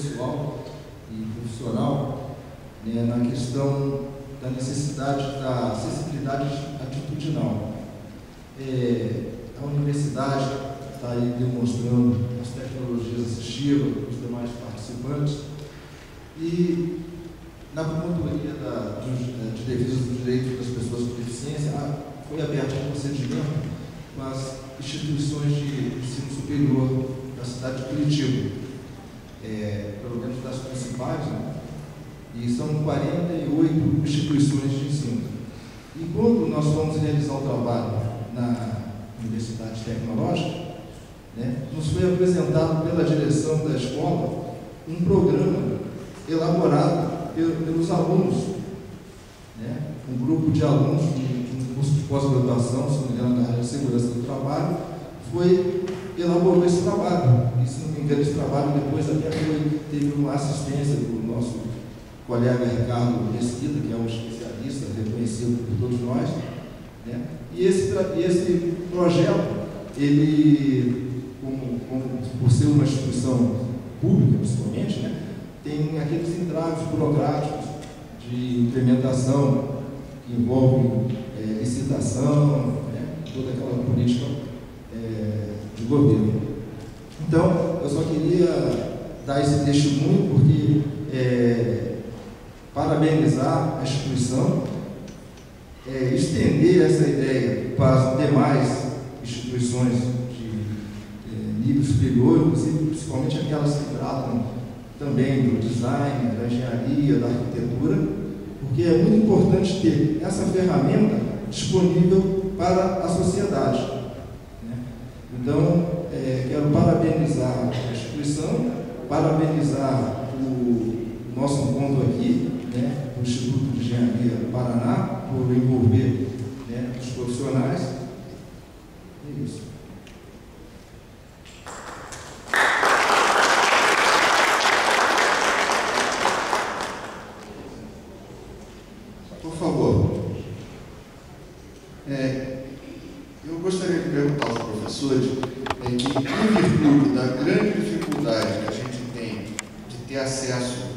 pessoal e profissional né, na questão da necessidade da acessibilidade atitudinal. É, a universidade está aí demonstrando as tecnologias assistivas para os demais participantes e na promotoria da, de, de defesa dos direitos das pessoas com deficiência foi aberto um procedimento com as instituições de ensino superior da cidade de Curitiba, é, pelo menos das principais, né? e são 48 instituições de ensino. E quando nós fomos realizar o trabalho na Universidade Tecnológica, né, nos foi apresentado pela direção da escola um programa elaborado pelos alunos, né, um grupo de alunos de um curso de pós-graduação, se não me engano, da área de segurança do trabalho, foi elaborou esse trabalho. E se não me engano, esse trabalho depois até foi, teve uma assistência do nosso colega Ricardo Mesquita, que é um especialista reconhecido por todos nós. Né? E esse, esse projeto, ele, como, como, por ser uma instituição pública, principalmente, né? tem aqueles entraves burocráticos de implementação que envolvem é, licitação, né? toda aquela política é, de governo. Então, eu só queria dar esse testemunho porque é, parabenizar a instituição, é, estender essa ideia para as demais instituições de é, nível superior, inclusive principalmente aquelas que tratam também do design, da engenharia, da arquitetura, porque é muito importante ter essa ferramenta disponível para a sociedade. Então, é, quero parabenizar a instituição, parabenizar o nosso encontro aqui, né, do Instituto de Engenharia Paraná, por envolver né, os profissionais. É isso. Por favor. É, eu gostaria de perguntar aos professores é, que, em virtude da grande dificuldade que a gente tem de ter acesso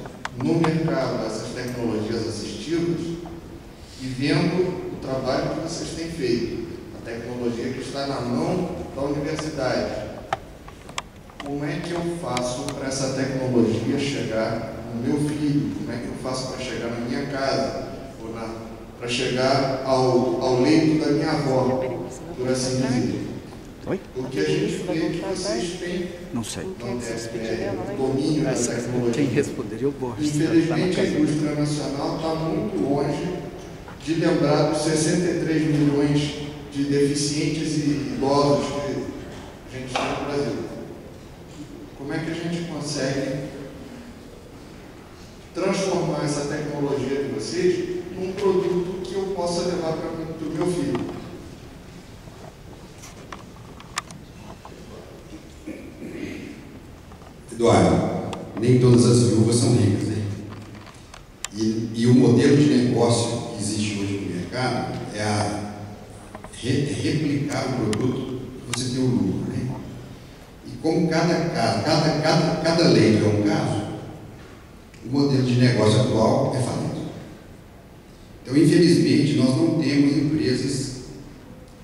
no mercado a essas tecnologias assistivas e vendo o trabalho que vocês têm feito, a tecnologia que está na mão da universidade. Como é que eu faço para essa tecnologia chegar no meu filho? Como é que eu faço para chegar na minha casa? Ou para chegar ao, ao leito da minha avó, por assim dizer? Oi? Porque a gente vê que vocês têm Não sei. não tem, é, domínio da Quem tecnologia. responderia, eu gosto. Infelizmente, a indústria nacional está muito longe de lembrar dos 63 milhões de deficientes e idosos que a gente tem no Brasil. Como é que a gente consegue transformar essa tecnologia de vocês num produto que eu possa levar para o meu filho? Eduardo, nem todas as viúvas são ricas, né? E, e o modelo de negócio que existe hoje no mercado é a re, replicar o produto que você tem o lucro, né? E como cada caso, cada, cada, cada lei é um caso, o modelo de negócio atual é falido. Então, infelizmente, nós não temos empresas,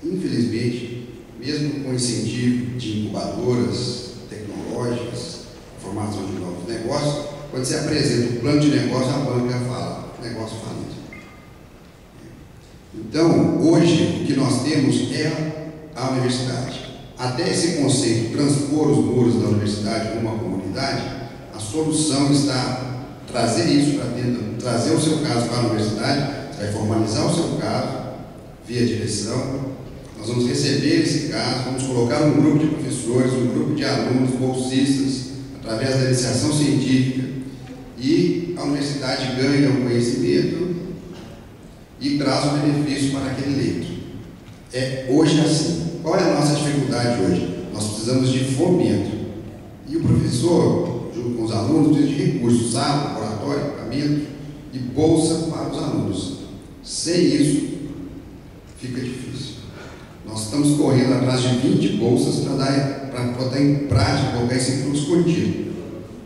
infelizmente, mesmo com incentivo de incubadoras tecnológicas, formação de novos negócios, quando você apresenta o plano de negócio, a banca fala, negócio falido. Então, hoje, o que nós temos é a universidade. Até esse conceito, transpor os muros da universidade numa comunidade, a solução está trazer isso para dentro, trazer o seu caso para a universidade, você vai formalizar o seu caso via direção, nós vamos receber esse caso, vamos colocar um grupo de professores, um grupo de alunos, bolsistas, através da iniciação científica, e a universidade ganha o conhecimento e traz o benefício para aquele leito. É hoje assim. Qual é a nossa dificuldade hoje? Nós precisamos de fomento. E o professor, junto com os alunos, precisa de recursos, sala, laboratório, equipamento e bolsa para os alunos. Sem isso, fica difícil. Nós estamos correndo atrás de 20 bolsas para dar para botar em prática, colocar esse fluxo contínuo.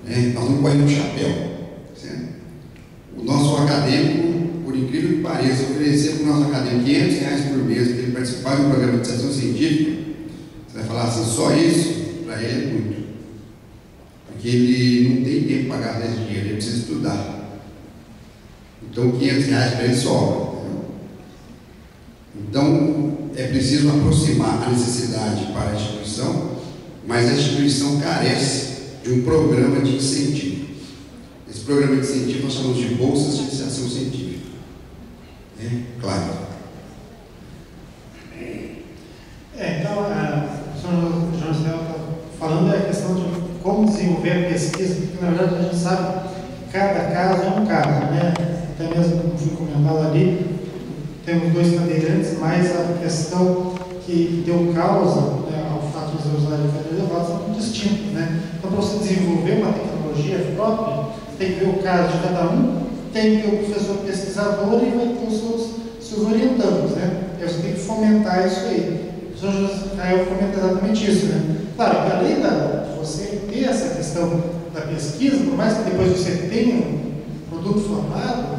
Né? Nós não no chapéu. Certo? O nosso acadêmico, incrível que pareça, oferecer para o nosso acadêmico 500 reais por mês para ele participar de um programa de iniciação científica, você vai falar assim, só isso, para ele é muito. Porque ele não tem tempo para pagar esse dinheiro, ele precisa estudar. Então 500 reais para ele sobra. Então é preciso aproximar a necessidade para a instituição, mas a instituição carece de um programa de incentivo. Esse programa de incentivo nós chamamos de bolsas de iniciação científica. É, claro. É, então, a, o senhor José está falando é a questão de como desenvolver a pesquisa, porque na verdade a gente sabe que cada caso é um caso, né? Até mesmo como foi comentado ali, temos dois cadeirantes, mas a questão que deu causa né, ao fato de usar de elevados são distintos, né? Então, para você desenvolver uma tecnologia própria, tem que ver o caso de cada um, tem o professor pesquisador e vai ter os seus, seus orientandos, né? E você tem que fomentar isso aí. O professor Rael fomenta exatamente isso, né? Claro que além da, de você ter essa questão da pesquisa, por mais que depois você tenha um produto formado,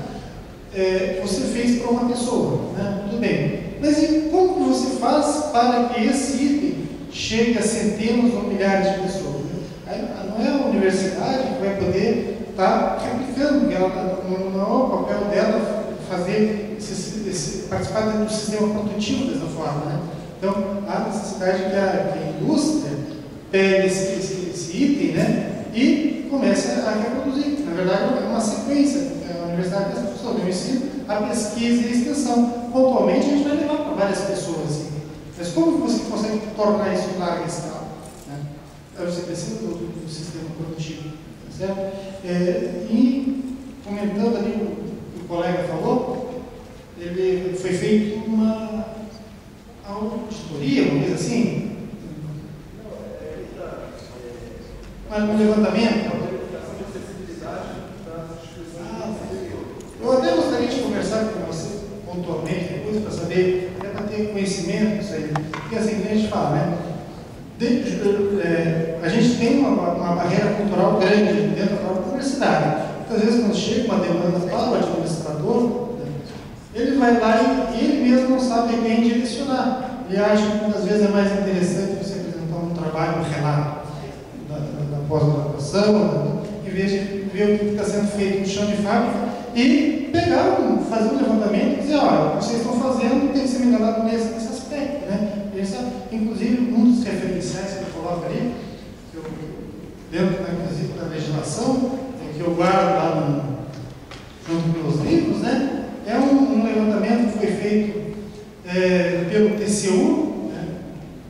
é, você fez para uma pessoa, né? tudo bem. Mas e como você faz para que esse item chegue a centenas ou milhares de pessoas? Né? Aí, não é a universidade que vai poder estar tá replicando, ela, não é o papel dela fazer esse, esse, participar do sistema produtivo dessa forma. Né? Então, há necessidade que a, que a indústria pegue esse, esse, esse item né? e comece a reproduzir. Na verdade, é uma sequência universidade das pessoas, eu ensino a pesquisa e a extensão. Pontualmente, a gente vai levar para várias pessoas. Assim. Mas como você consegue tornar isso em larga escala? Né? Você precisa do, do, sistema produtivo. Certo? É, e, comentando ali o que o colega falou, ele foi feito uma auditoria, uma coisa assim, um levantamento Eu até gostaria de conversar com você pontualmente depois para saber, até para ter conhecimento disso aí. Porque assim, a gente fala, né? É, a gente tem uma, uma, barreira cultural grande dentro da própria universidade. Muitas vezes, quando chega uma demanda para o administrador, né, ele vai lá e ele mesmo não sabe quem direcionar. Ele acha que muitas vezes é mais interessante você apresentar um trabalho, um relato da, da, da pós-graduação, em vez de ver o que está sendo feito no chão de fábrica e pegar, fazer um levantamento e dizer, olha, vocês estão fazendo tem que ser melhorado nesse, nesse aspecto. Né? Esse, inclusive, um referenciais que eu coloco ali, eu, dentro da, inclusive, da legislação, que eu guardo lá no, junto com meus livros, né? é um, um levantamento que foi feito é, pelo TCU, né?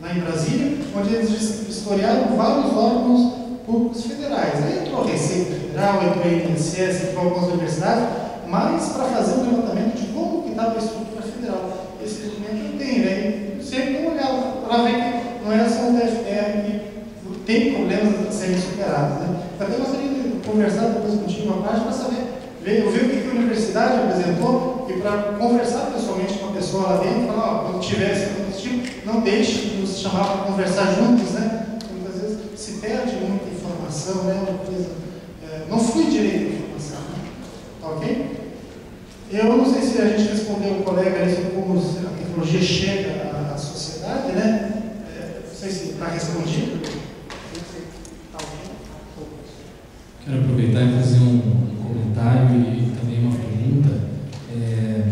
lá em Brasília, onde eles historiaram vários órgãos públicos federais. Aí entrou a Receita Federal, entrou a INSS, entrou algumas universidades, mas para fazer um levantamento de como que estava a estrutura federal. Esse documento eu tenho, né? Sempre uma olhada para ver que não é só o TFR que tem problemas a serem superados. Né? Até gostaria de conversar depois contigo uma parte para saber, ver, ver o que a universidade apresentou e para conversar pessoalmente com a pessoa lá dentro, falar, ó, quando tiver esse tipo, não deixe de nos chamar para conversar juntos, né? Muitas vezes se perde muita informação, né? Uma coisa, é, não flui direito a informação, né? Tá ok? Eu não sei se a gente respondeu o colega ali sobre como a tecnologia chega à sociedade, né? É, não sei se está respondido. Quero aproveitar e fazer um, um comentário e também uma pergunta. É,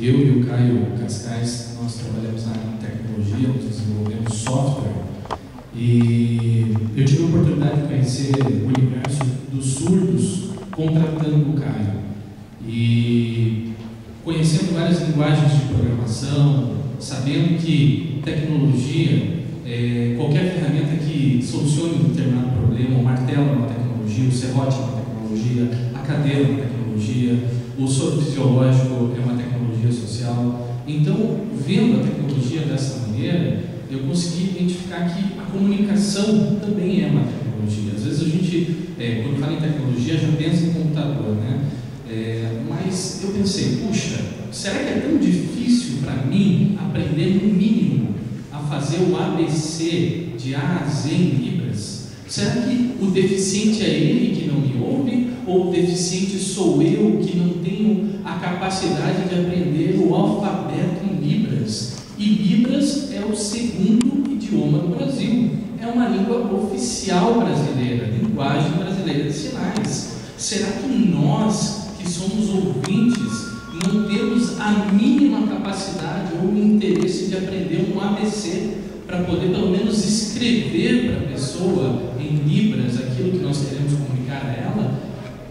eu e o Caio Cascais, nós trabalhamos na área de tecnologia, nós desenvolvemos software e eu tive a oportunidade de conhecer o universo dos surdos contratando o Caio. E conhecendo várias linguagens de programação, sabendo que tecnologia, é, qualquer ferramenta que solucione um determinado problema, o martelo é uma tecnologia, o serrote é uma tecnologia, a cadeira é uma tecnologia, o soro fisiológico é uma tecnologia social. Então, vendo a tecnologia dessa maneira, eu consegui identificar que a comunicação também é uma tecnologia. Às vezes a gente, é, quando fala em tecnologia, já pensa em computador, né? É, mas eu pensei, puxa, será que é tão difícil para mim aprender no mínimo a fazer o ABC de A a Z em? Será que o deficiente é ele que não me ouve? Ou o deficiente sou eu que não tenho a capacidade de aprender o alfabeto em Libras? E Libras é o segundo idioma do Brasil. É uma língua oficial brasileira, linguagem brasileira de sinais. Será que nós, que somos ouvintes, não temos a mínima capacidade ou interesse de aprender um ABC para poder pelo menos escrever para a pessoa em libras aquilo que nós queremos comunicar a ela,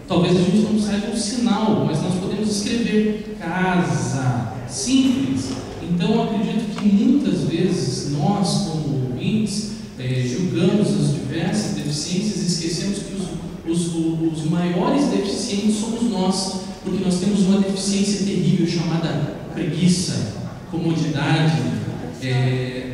talvez a gente não saiba um sinal, mas nós podemos escrever casa, simples. Então acredito que muitas vezes nós, como ouvintes, eh, julgamos as diversas deficiências e esquecemos que os, os, os maiores deficientes somos nós, porque nós temos uma deficiência terrível chamada preguiça, comodidade, é,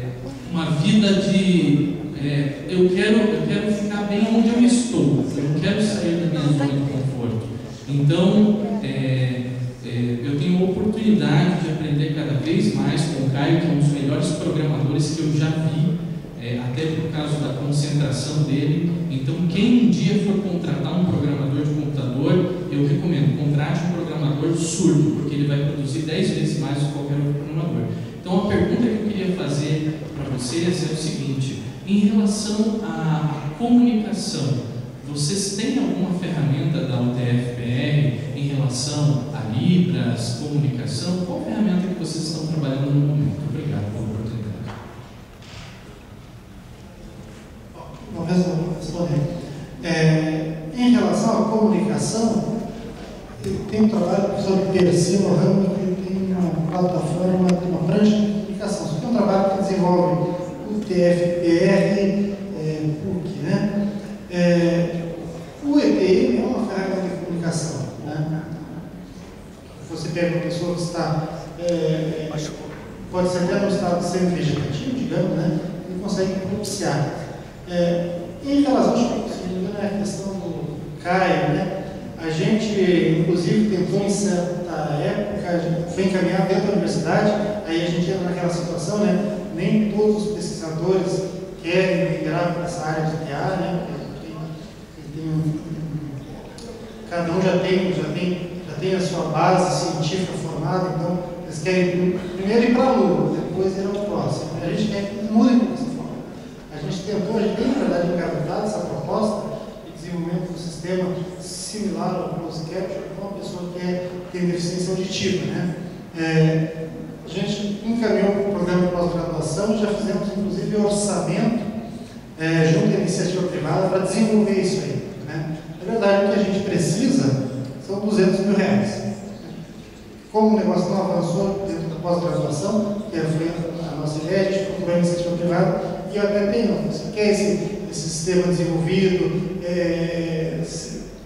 uma vida de é, eu, quero, eu quero ficar bem onde eu estou, eu não quero sair da minha zona de conforto. Então, é, é, eu tenho oportunidade de aprender cada vez mais com o Caio, que é um dos melhores programadores que eu já vi, é, até por causa da concentração dele. Então, quem um dia for contratar um programador de computador, eu recomendo, contrate um programador surdo, porque ele vai produzir 10 vezes mais do que qualquer outro programador. Então, a pergunta que eu queria fazer para vocês é o seguinte: em relação à comunicação, vocês têm alguma ferramenta da UTFPR em relação a Libras, comunicação? Qual ferramenta que vocês estão trabalhando no momento? Obrigado pela oportunidade. Vou responder. É, em relação à comunicação, tem um trabalho sobre Persino Ramo que tem uma plataforma, uma prancha de comunicação. Isso é um trabalho que desenvolve o TFPR, é, PUC, né? É, o EPM é uma ferramenta de comunicação. Né? Você pega uma pessoa que está, é, pode ser até no estado semi-vegetativo, digamos, né? e consegue propiciar. É, em relação, não me engano, é a questão do CAI, né? A gente, inclusive, tentou em certa época, foi encaminhado dentro da universidade, aí a gente entra naquela situação, né? Nem todos os pesquisadores querem migrar para essa área de TA, né? Tem, cada um já tem, já, tem, já tem a sua base científica formada, então eles querem primeiro ir para a Lua, depois ir ao próximo. A gente quer que mude dessa forma. A gente tentou, a gente tem, na verdade, engavetado essa proposta de desenvolvimento do sistema similar ao close capture para uma pessoa que é, tem deficiência auditiva. Né? É, a gente encaminhou para o programa de pós-graduação, já fizemos inclusive orçamento é, junto à iniciativa privada para desenvolver isso aí. Né? Na verdade, o que a gente precisa são 200 mil reais. Como o negócio não avançou dentro da pós-graduação, que é a nossa ideia, a gente procurou a iniciativa privada, e eu até tenho, você quer esse, esse sistema desenvolvido, é,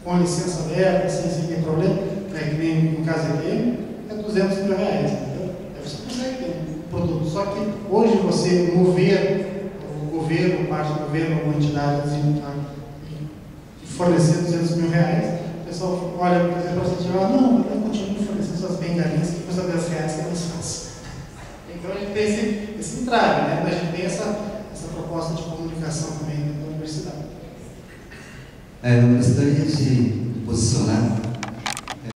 com licença aberta, sem, sem problema, né, que nem no caso aqui, é 200 mil reais. Entendeu? Aí você consegue ter um produto. Só que hoje você mover o governo, parte do governo, alguma entidade e fornecer 200 mil reais, o pessoal olha para você e fala, não, eu continuo fornecendo suas bengalinhas que custa 10 reais, que é mais fácil. Então a gente tem esse, esse entrave, né? a gente tem essa, essa proposta de comunicação também dentro da universidade. É, eu gostaria de posicionar